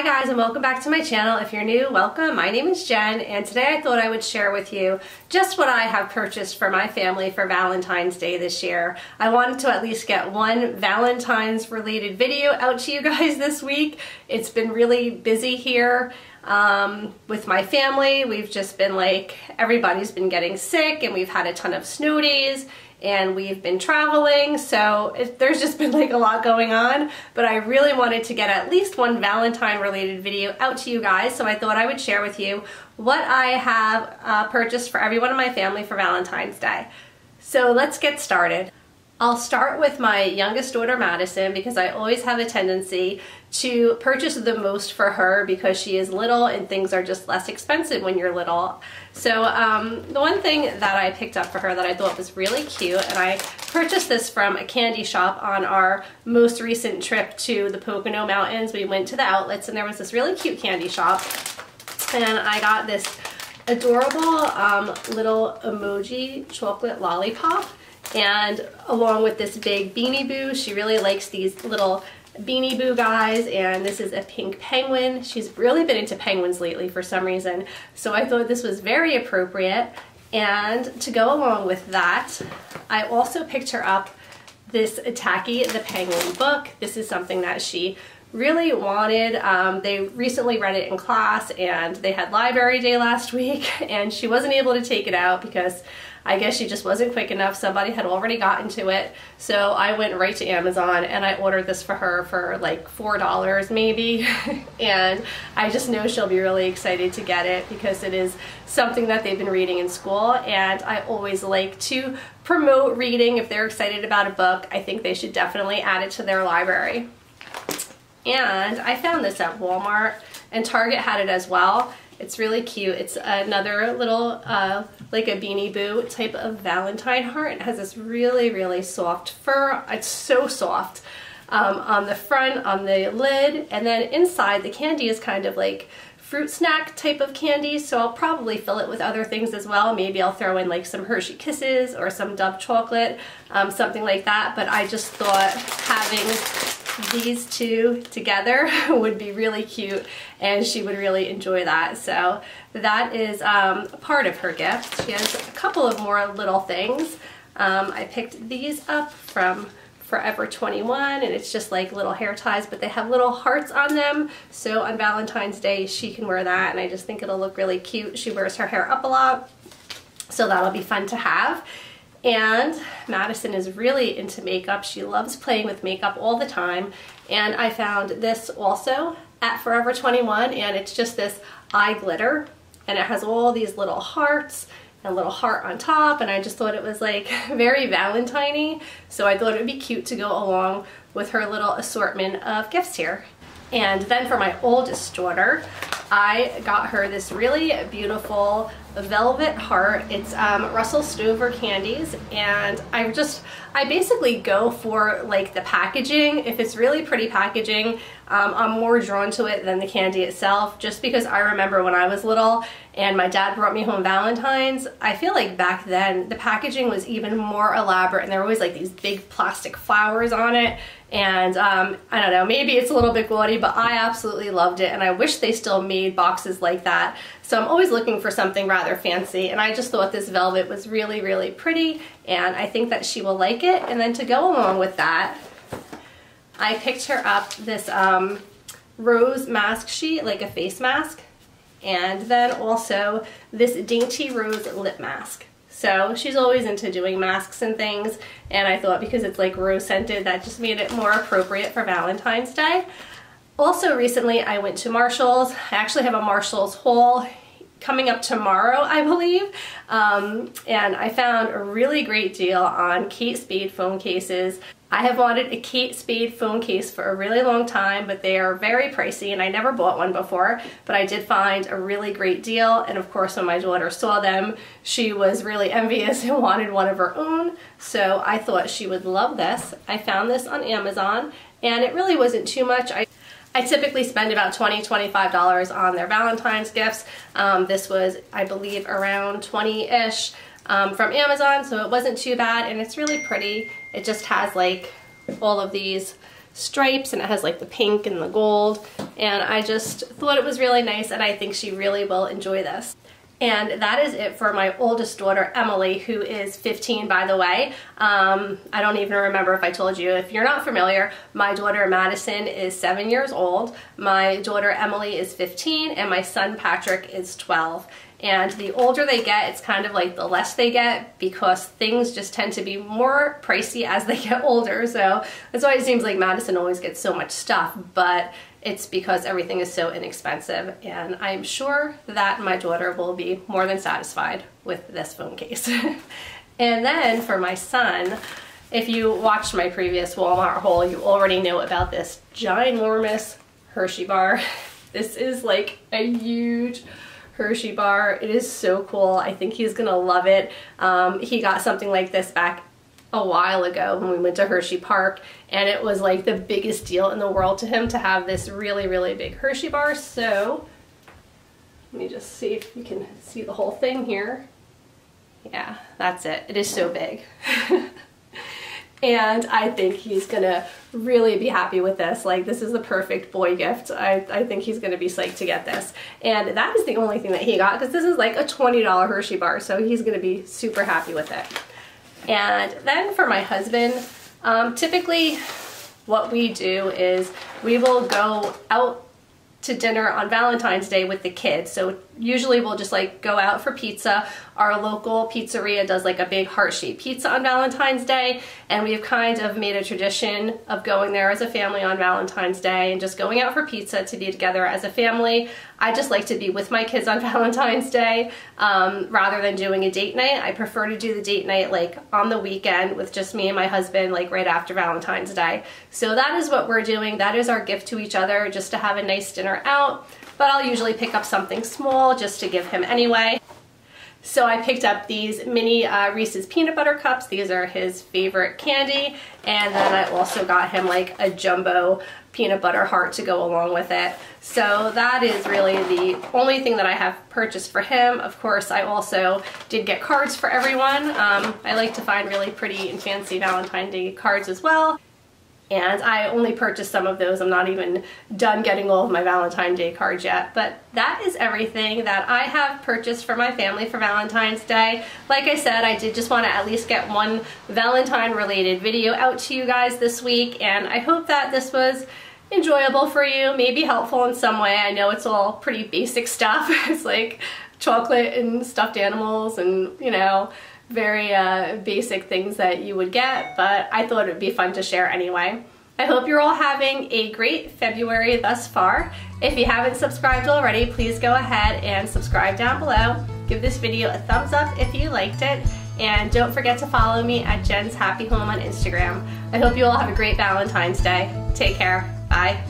Hi guys and welcome back to my channel. If you're new, welcome. My name is Jen and today I thought I would share with you just what I have purchased for my family for Valentine's Day this year. I wanted to at least get one Valentine's related video out to you guys this week. It's been really busy here um, with my family. We've just been like, everybody's been getting sick and we've had a ton of snow days and we've been traveling so it, there's just been like a lot going on but I really wanted to get at least one Valentine related video out to you guys so I thought I would share with you what I have uh, purchased for everyone in my family for Valentine's Day. So let's get started. I'll start with my youngest daughter Madison because I always have a tendency to purchase the most for her because she is little and things are just less expensive when you're little. So um, the one thing that I picked up for her that I thought was really cute and I purchased this from a candy shop on our most recent trip to the Pocono Mountains. We went to the outlets and there was this really cute candy shop and I got this adorable um, little emoji chocolate lollipop and along with this big Beanie Boo, she really likes these little Beanie Boo guys and this is a pink penguin. She's really been into penguins lately for some reason. So I thought this was very appropriate. And to go along with that, I also picked her up this Tacky the Penguin book. This is something that she really wanted. Um, they recently read it in class and they had library day last week and she wasn't able to take it out because I guess she just wasn't quick enough. Somebody had already gotten to it. So I went right to Amazon and I ordered this for her for like $4 maybe. and I just know she'll be really excited to get it because it is something that they've been reading in school. And I always like to promote reading. If they're excited about a book, I think they should definitely add it to their library. And I found this at Walmart and Target had it as well. It's really cute. It's another little, uh, like a Beanie Boo type of Valentine heart. It has this really, really soft fur. It's so soft. Um, on the front, on the lid, and then inside the candy is kind of like fruit snack type of candy, so I'll probably fill it with other things as well. Maybe I'll throw in like some Hershey Kisses or some Dove chocolate, um, something like that, but I just thought having these two together would be really cute and she would really enjoy that. So that is um, part of her gift. She has a couple of more little things. Um, I picked these up from Forever 21 and it's just like little hair ties but they have little hearts on them so on Valentine's Day she can wear that and I just think it'll look really cute. She wears her hair up a lot so that'll be fun to have. And Madison is really into makeup. She loves playing with makeup all the time. And I found this also at Forever 21 and it's just this eye glitter and it has all these little hearts and a little heart on top and I just thought it was like very valentine so I thought it would be cute to go along with her little assortment of gifts here. And then for my oldest daughter, I got her this really beautiful velvet heart. It's um, Russell Stover candies and I just, I basically go for like the packaging. If it's really pretty packaging, um, I'm more drawn to it than the candy itself just because I remember when I was little and my dad brought me home Valentine's, I feel like back then the packaging was even more elaborate and there were always like these big plastic flowers on it and um, I don't know, maybe it's a little bit gaudy, but I absolutely loved it and I wish they still made boxes like that. So I'm always looking for something rather fancy and I just thought this velvet was really, really pretty and I think that she will like it. And then to go along with that, I picked her up this um, rose mask sheet, like a face mask, and then also this Dainty Rose lip mask. So she's always into doing masks and things, and I thought because it's like rose scented, that just made it more appropriate for Valentine's Day. Also recently I went to Marshall's. I actually have a Marshall's haul coming up tomorrow, I believe. Um, and I found a really great deal on Kate Spade phone cases. I have wanted a Kate Spade phone case for a really long time, but they are very pricey and I never bought one before, but I did find a really great deal. And of course, when my daughter saw them, she was really envious and wanted one of her own. So I thought she would love this. I found this on Amazon and it really wasn't too much. I I typically spend about $20, $25 on their Valentine's gifts. Um, this was, I believe, around 20-ish um, from Amazon, so it wasn't too bad, and it's really pretty. It just has like all of these stripes and it has like the pink and the gold. And I just thought it was really nice and I think she really will enjoy this. And that is it for my oldest daughter, Emily, who is 15, by the way. Um, I don't even remember if I told you. If you're not familiar, my daughter, Madison, is seven years old. My daughter, Emily, is 15, and my son, Patrick, is 12. And the older they get, it's kind of like the less they get because things just tend to be more pricey as they get older. So that's why it seems like Madison always gets so much stuff. But it's because everything is so inexpensive and I'm sure that my daughter will be more than satisfied with this phone case. and then for my son, if you watched my previous Walmart haul, you already know about this ginormous Hershey bar. This is like a huge Hershey bar. It is so cool. I think he's gonna love it. Um, he got something like this back a while ago when we went to Hershey Park and it was like the biggest deal in the world to him to have this really really big Hershey bar. So let me just see if you can see the whole thing here. Yeah that's it. It is so big. And I think he's gonna really be happy with this. Like this is the perfect boy gift. I, I think he's gonna be psyched to get this. And that is the only thing that he got because this is like a $20 Hershey bar so he's gonna be super happy with it and then for my husband, um, typically what we do is we will go out to dinner on Valentine's Day with the kids. So usually we'll just like go out for pizza. Our local pizzeria does like a big heart-shaped pizza on Valentine's Day and we've kind of made a tradition of going there as a family on Valentine's Day and just going out for pizza to be together as a family. I just like to be with my kids on Valentine's Day um, rather than doing a date night. I prefer to do the date night like on the weekend with just me and my husband like right after Valentine's Day. So that is what we're doing. That is our gift to each other just to have a nice dinner out but I'll usually pick up something small just to give him anyway. So I picked up these mini uh, Reese's peanut butter cups. These are his favorite candy. And then I also got him like a jumbo peanut butter heart to go along with it. So that is really the only thing that I have purchased for him. Of course, I also did get cards for everyone. Um, I like to find really pretty and fancy Valentine's Day cards as well and I only purchased some of those. I'm not even done getting all of my Valentine's Day cards yet, but that is everything that I have purchased for my family for Valentine's Day. Like I said, I did just want to at least get one Valentine related video out to you guys this week, and I hope that this was enjoyable for you, maybe helpful in some way. I know it's all pretty basic stuff. it's like chocolate and stuffed animals and, you know, very uh, basic things that you would get, but I thought it would be fun to share anyway. I hope you're all having a great February thus far. If you haven't subscribed already, please go ahead and subscribe down below. Give this video a thumbs up if you liked it, and don't forget to follow me at Jen's Happy Home on Instagram. I hope you all have a great Valentine's Day. Take care. Bye.